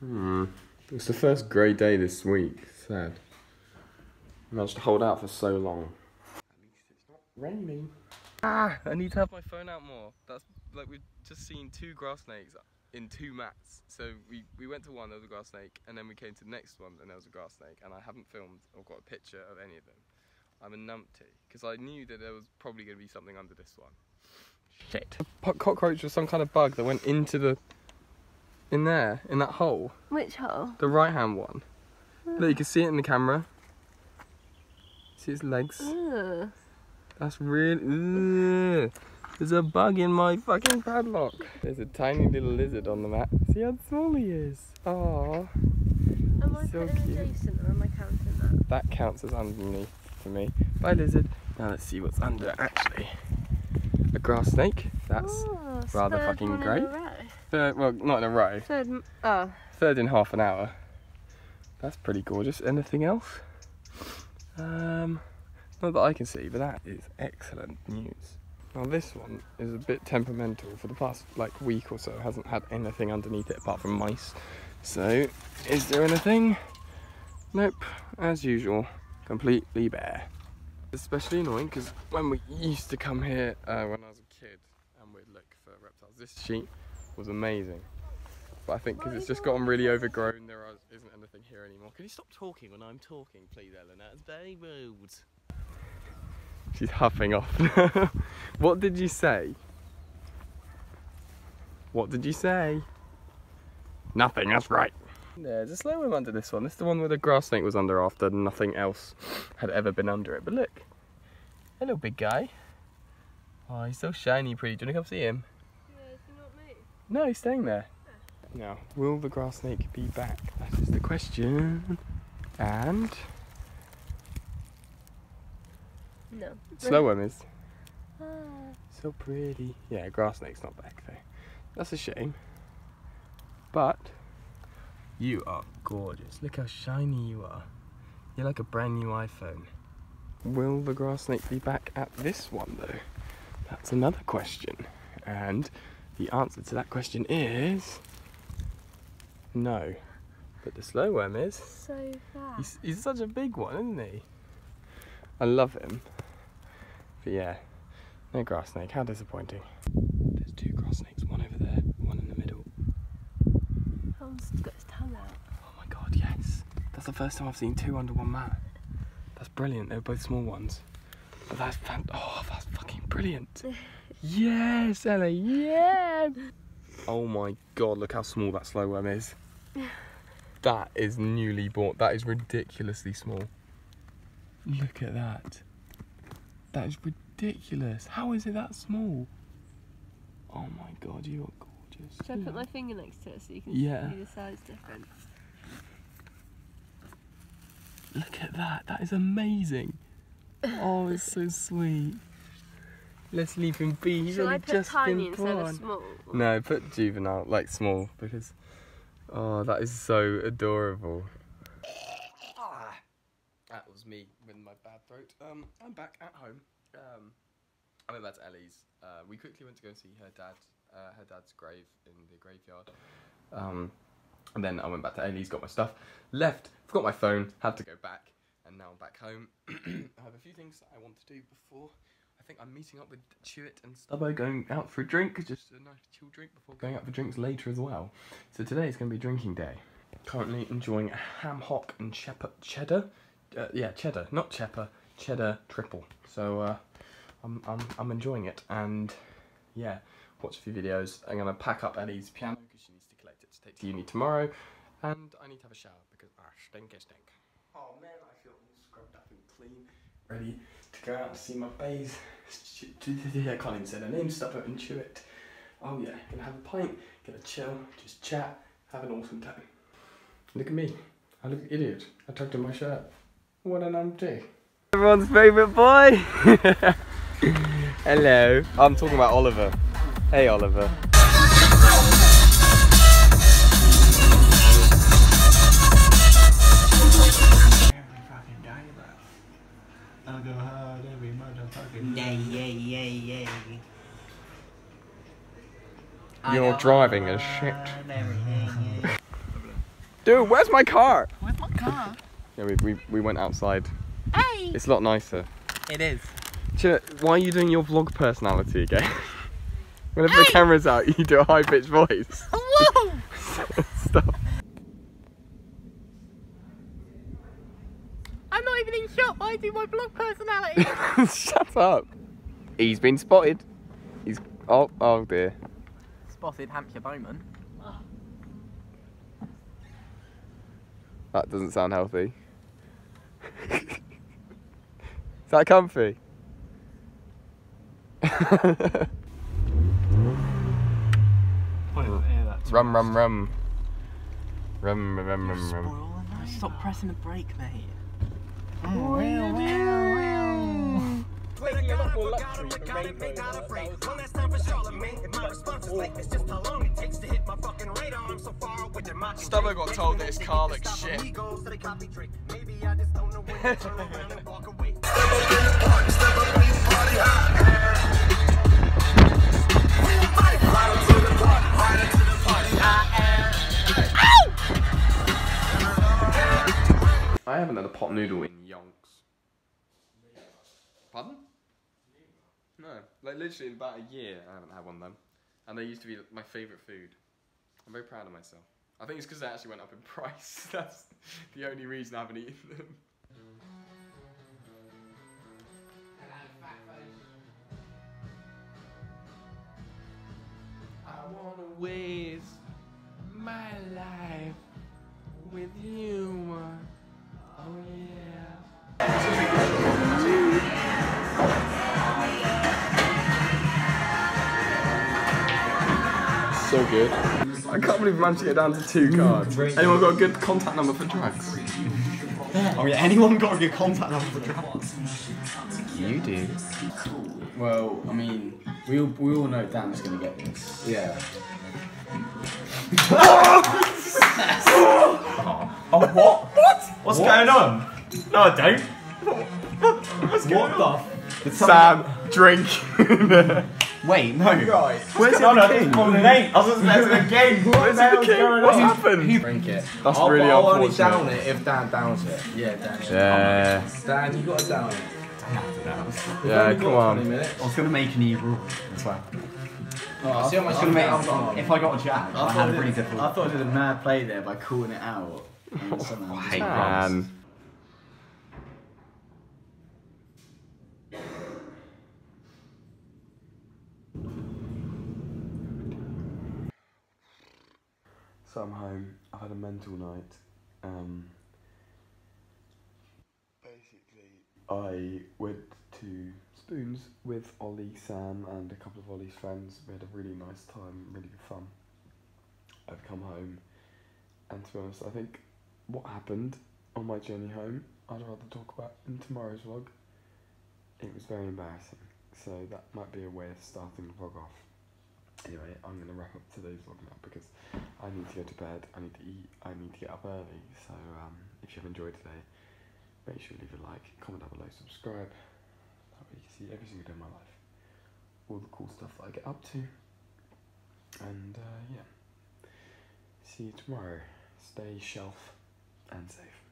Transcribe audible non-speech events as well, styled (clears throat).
Hmm. It's the first grey day this week. Sad. Managed to hold out for so long. At least it's not raining. Ah, I need to have my phone out more. That's like we've just seen two grass snakes in two mats. So we, we went to one, there was a grass snake, and then we came to the next one, and there was a grass snake, and I haven't filmed or got a picture of any of them. I'm a numpty, because I knew that there was probably going to be something under this one. Shit. A cockroach was some kind of bug that went into the, in there, in that hole. Which hole? The right hand one. Hmm. Look, you can see it in the camera. See its legs? That's really. There's a bug in my fucking padlock. There's a tiny little lizard on the mat. See how small he is. Aww. Am I So putting cute. adjacent or am I counting that? That counts as underneath for me. Bye, lizard. Now let's see what's under actually. A grass snake. That's Oh, rather fucking great. Third. Well, not in a row. Third. Oh, Third in half an hour. That's pretty gorgeous. Anything else? Um, not that I can see, but that is excellent news. Now this one is a bit temperamental. For the past like week or so, hasn't had anything underneath it apart from mice. So, is there anything? Nope. As usual, completely bare. Especially annoying because when we used to come here uh, when I was a kid and we'd look for reptiles, this sheet was amazing. But I think because it's just gotten really overgrown, there are, isn't anything here anymore. Can you stop talking when I'm talking, please, Eleanor? It's very rude. She's huffing off. (laughs) what did you say? What did you say? Nothing, that's right. There's a slow worm under this one. This is the one where the grass snake was under after nothing else had ever been under it. But look. Hello, big guy. Oh, he's so shiny pretty. Do you want to come see him? yeah, is he not me? No, he's staying there. Now, will the grass snake be back? That is the question. And No. slow worm is Ah, so pretty. Yeah, grass snake's not back though. That's a shame. But you are gorgeous. Look how shiny you are. You're like a brand new iPhone. Will the grass snake be back at this one though? That's another question. And the answer to that question is no. But the slow worm is. so fast. He's, he's such a big one, isn't he? I love him. But yeah, no grass snake. How disappointing. There's two grass snakes, one over there, one in the middle. Got his tongue out. Oh my god, yes. That's the first time I've seen two under one mat. That's brilliant. They're both small ones. But that's fan- oh, that's fucking brilliant. (laughs) yes, Ella, yeah. Oh my god, look how small that slow worm is. That is newly bought. That is ridiculously small. Look at that. That is ridiculous. How is it that small? Oh my god, you are gorgeous. Should I put my finger next to it so you can Yeah. see the size difference? Look at that. That is amazing. Oh, it's so sweet. Let's leave him be. He's Should only I put just tiny been instead born. of small? No, put juvenile, like small, because oh, that is so adorable. That was me with my bad throat. Um, I'm back at home. Um, I went back to Ellie's. Uh, we quickly went to go and see her dad, uh, her dad's grave in the graveyard. Um, and then I went back to Ellie's, got my stuff, left, forgot my phone, had to go back, and now I'm back home. (clears throat) I have a few things that I want to do before. I think I'm meeting up with Chewit and Stubbo going out for a drink, just a nice chill drink before going out for drinks later as well. So today is going to be drinking day. Currently enjoying a ham hock and cheddar, cheddar, uh, yeah, cheddar, not cheddar, cheddar triple. So uh, I'm, I'm I'm enjoying it, and yeah, watch a few videos. I'm gonna pack up Ellie's piano because she needs to collect it to take to uni tomorrow, and I need to have a shower because ah, stinky stink. Oh man, I feel all scrubbed up and clean, ready to go out and see my bays. I can't even say their name. Stop it and chew it. Oh yeah, gonna have a pint, gonna chill, just chat, have an awesome time. Look at me, I look idiot. I tucked in my shirt. What an umpty. Everyone's favourite boy. (laughs) Hello. I'm talking about Oliver. Hey Oliver. Every fucking day, bro. I go hard every motherfucking day. Yay, yay, yay, yay. You're driving as shit. Dude, where's my car? Where's my car? Yeah, we, we, we went outside. Hey! It's a lot nicer. It is. Do why are you doing your vlog personality again? (laughs) Whenever the camera's out, you do a high pitched voice. Whoa! (laughs) Stop. I'm not even. I do my vlog personality. (laughs) Shut up. He's been spotted. He's. Oh, oh dear. Spotted Hampshire Bowman. That doesn't sound healthy. Is that comfy? rum, rum, rum. Rum, rum, rum, rum, rum. Stop pressing the brake, mate. Stubbo got told that his car looks shit. (laughs) (laughs) I haven't had a pot noodle in yonks. Pardon? No, like literally in about a year I haven't had one of them. And they used to be my favourite food. I'm very proud of myself. I think it's because they actually went up in (laughs) price. That's the only reason I haven't eaten them. I wanna waste my life with you. So good. I can't believe we managed to get down to two cards. Anyone got a good contact number for drugs? Oh yeah, anyone got a good contact number for drugs? You do. Well, I mean, we all, we all know Dan's gonna get this. Yeah. Oh, what? What? What's going on? No, I don't. What's going on? Did Sam, drink. (laughs) Wait, no. Right. Where's no, the no, king? it's on an. I was expecting a game. What Where's the hell's the king? going What's on? happened? Drink it. That's I'll, really I'll only unfortunate. down it if Dan downs it. Yeah, Dan. Yeah. Dan, you gotta down it. Yeah, come on. I was gonna make an evil as well. Oh, See how much gonna make if I got a jack. I, had a pretty difficult. I thought I did a mad play there by calling it out. And somehow just- So I'm home. I've had a mental night. Um, basically, I went to Spoons with Ollie, Sam, and a couple of Ollie's friends. We had a really nice time, really good fun. I've come home, and to be honest, I think what happened on my journey home, I'd rather talk about in tomorrow's vlog. It was very embarrassing, so that might be a way of starting the vlog off. Anyway, I'm going to wrap up today's vlog now because I need to go to bed, I need to eat, I need to get up early. So um, if you have enjoyed today, make sure you leave a like, comment down below, subscribe. That way you can see every single day of my life, all the cool stuff that I get up to. And uh, yeah, see you tomorrow. Stay shelf and safe.